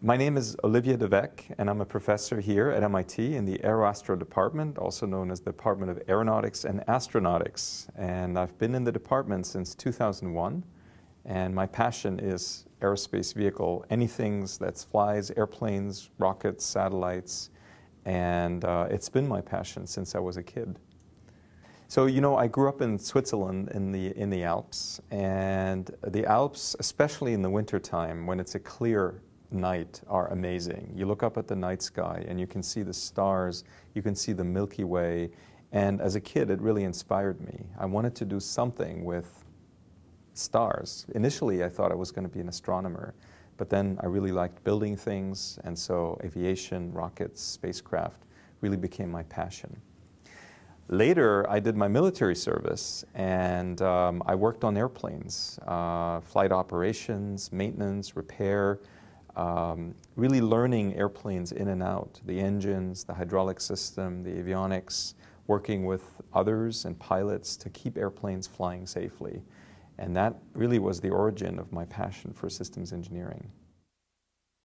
My name is Olivier de Weck, and I'm a professor here at MIT in the AeroAstro department, also known as the Department of Aeronautics and Astronautics. And I've been in the department since 2001, and my passion is aerospace vehicle, anything that flies, airplanes, rockets, satellites, and uh, it's been my passion since I was a kid. So, you know, I grew up in Switzerland in the, in the Alps, and the Alps, especially in the wintertime when it's a clear night are amazing. You look up at the night sky and you can see the stars, you can see the Milky Way, and as a kid it really inspired me. I wanted to do something with stars. Initially I thought I was going to be an astronomer, but then I really liked building things, and so aviation, rockets, spacecraft really became my passion. Later, I did my military service and um, I worked on airplanes, uh, flight operations, maintenance, repair, um, really learning airplanes in and out, the engines, the hydraulic system, the avionics, working with others and pilots to keep airplanes flying safely. And that really was the origin of my passion for systems engineering.